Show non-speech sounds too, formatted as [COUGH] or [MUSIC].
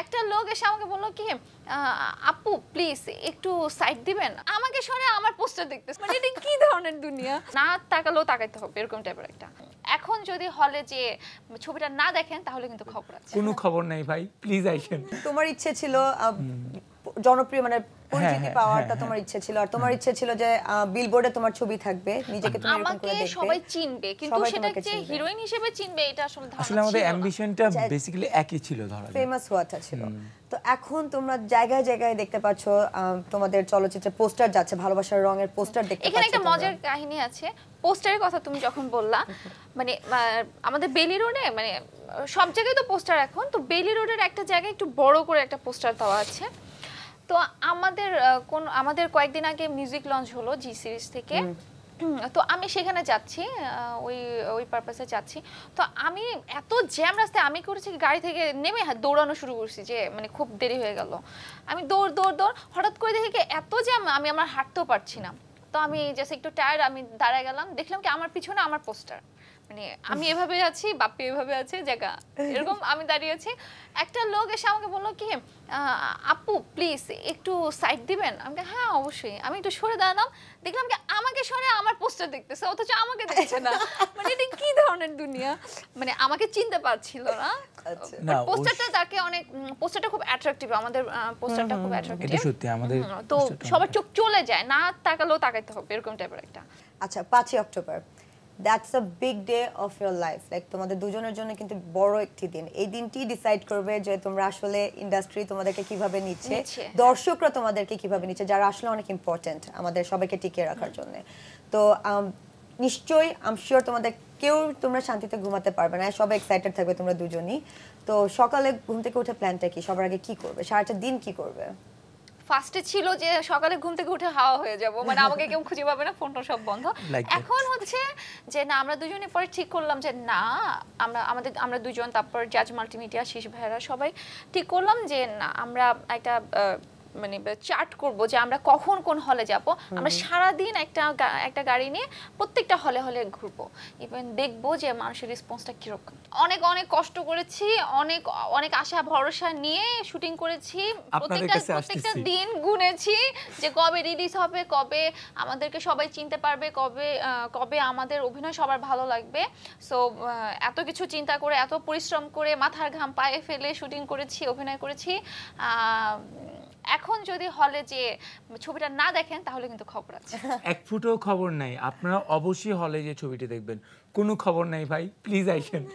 একটা লোক এসে আমাকে বলল কি আহ, আপু প্লিজ একটু সাইড দিবেন? আমাকে শুনে আমার পোস্টার দেখতে মানে এটা কি ধরনের দুনিয়া? না তাকালেও তাকাইতে হবে এরকম টাইপের একটা। এখন যদি হলে যে ছবিটা না দেখেন তাহলে কিন্তু খবর আছে। কোনো খবর নাই ভাই প্লিজ আইসেন তোমার ইচ্ছে ছিল জনপ্রিয় মানে পরিচিতি হ্যাঁ, পাওয়ারটা হ্যাঁ, তোমার ইচ্ছে ছিল। আর তোমার ইচ্ছে ছিল যে বিলবোর্ডে তোমার ছবি থাকবে নিজেকে তুমি এরকম করে দেখবে। সবাই চিনবে কিন্তু সেটা যে হিরোইন হিসেবে চিনবে এটা আসলে ধারণা আসলে আমাদের অ্যাম্বিশনটা। বেসিক্যালি একই ছিল ধরা ফেমাস হওয়াটা ছিল। তো এখন তোমরা জায়গায় জায়গায় দেখতে পাচ্ছ তোমাদের চলচ্চিত্রে পোস্টার যাচ্ছে ভালোবাসার রঙের পোস্টার দেখতে এখানে একটা মজার কাহিনী আছে। পোস্টারের কথা তুমি যখন বললা মানে আহ, আমাদের বেলি রোডে মানে সব জায়গায় তো পোস্টার এখন তো বেলি রোডের একটা জায়গায় একটু বড় করে একটা পোস্টার দেওয়া আছে। তো আমাদের কোন আমাদের কয়েকদিন আগে মিউজিক লঞ্চ হলো জি সিরিজ থেকে। তো আমি সেখানে যাচ্ছি ওই ওই পারপাসে যাচ্ছি। তো আমি এত জ্যাম রাস্তায় আমি করেছি গাড়ি থেকে নেমে দৌড়ানো শুরু করছি যে মানে খুব দেরি হয়ে গেল। আমি দৌড় দৌড় দৌড় হঠাৎ করে দেখি এত জ্যাম আমি আমার হাঁটতেও পারছি না। তো আমি জাস্ট একটু টায়ার্ড আমি দাঁড়ায় গেলাম দেখলাম কি আমার পিছনে আমার পোস্টার মানে আমি এভাবে আছি বাপ্পি এভাবে আছে জায়গা। এরকম আমি দাঁড়িয়ে আছি। একটা লোক এসে আমাকে বলল কি আপু প্লিজ একটু সাইড দিবেন? আমি হ্যাঁ অবশ্যই। আমি একটু সরে দাঁড়ালাম দেখলাম কি আমাকে সরে আমার পোস্টার দেখতেছে অথচ আমাকে দেখছে না। [LAUGHS] মানে এটা কি ধরনের দুনিয়া? মানে আমাকে চিনতে পারছিল না। আচ্ছা। পোস্টারটা তাকে অনেক পোস্টারটা খুব অ্যাট্রাকটিভ আমাদের পোস্টারটা খুব এটা অ্যাট্রাকটিভ সত্যি আমাদের তো সবার চোখ চলে যায় না তাকালেও তাকাইতে হবে এরকম টাইপের একটা। আচ্ছা পাঁচই October. That's a big day of your life like তোমাদের দুজনের জন্য কিন্তু বড় একটি দিন। এই দিনটি ডিসাইড করবে যে তোমরা আসলে ইন্ডাস্ট্রি তোমাদেরকে কীভাবে নিচ্ছে। দর্শকরা তোমাদেরকে কীভাবে নিচ্ছে যারা আসলে অনেক ইম্পর্টেন্ট আমাদের সবাইকে টিকিয়ে রাখার জন্য। তো নিশ্চয়ই আম শিওর তোমাদের কেউ তোমরা শান্তিতে ঘুমাতে পারবে না। সবাই এক্সাইটেড থাকবে তোমরা দুজনই। তো সকালে ঘুম থেকে উঠে প্ল্যানটা কি? সবার আগে কি করবে? সারাটা দিন কি করবে? ফার্স্টে ছিল যে সকালে ঘুম থেকে উঠে হাওয়া হয়ে যাব। মানে আমাকে কেউ খুঁজে পাবে না ফোনটা সব বন্ধ। এখন হচ্ছে যে না আমরা দুজনে পরে ঠিক করলাম যে না আমরা আমাদের আমরা দুজন তারপর জাজ মাল্টিমিডিয়া শীষ ভাইরা সবাই ঠিক করলাম যে না আমরা একটা আহ, মানে চার্ট করব যে আমরা কখন কোন হলে যাব। আমরা সারা দিন একটা একটা গাড়ি নিয়ে প্রত্যেকটা হলে হলে ঘুরবো। ইভেন দেখব যে মানুষের রেসপন্সটা কীরকম। অনেক অনেক কষ্ট করেছি অনেক অনেক আশা ভরসা নিয়ে শুটিং করেছি। প্রত্যেকটা প্রত্যেকটা দিন গুনেছি যে কবে রিলিজ হবে কবে আমাদেরকে সবাই চিনতে পারবে কবে কবে আমাদের অভিনয় সবার ভালো লাগবে। সো এত কিছু চিন্তা করে এত পরিশ্রম করে মাথার ঘাম পায়ে ফেলে শুটিং করেছি অভিনয় করেছি। আহ, এখন যদি হলে যে ছবিটা না দেখেন, তাহলে কিন্তু খবর আছে। এক ফুটও খবর নাই। আপনারা অবশ্যই হলে যে ছবিটি দেখবেন। কোনো খবর নাই ভাই। প্লিজ আইসেন